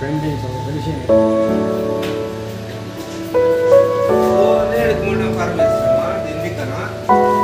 bending finishing நேருக்கு மட்டும் பரமேஸ்வரமா திண்டிக்கணும்